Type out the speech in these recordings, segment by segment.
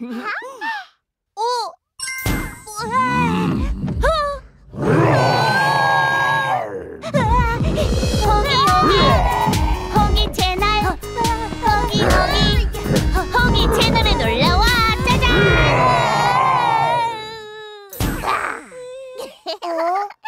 어? 허기 허기 호기 채널에 놀러와 짜잔 어?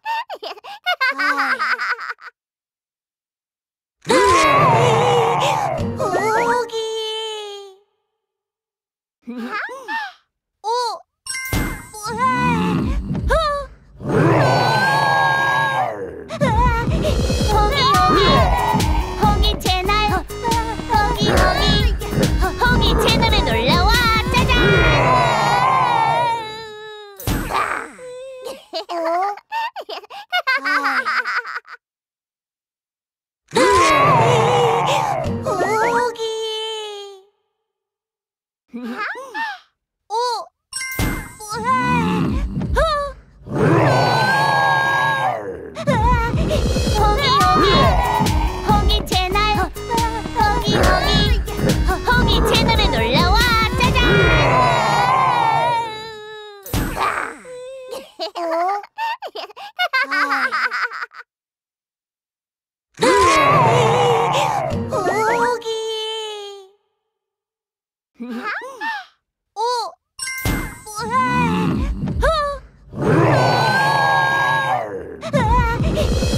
Oh!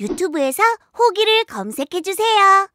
유튜브에서 호기를 검색해 주세요.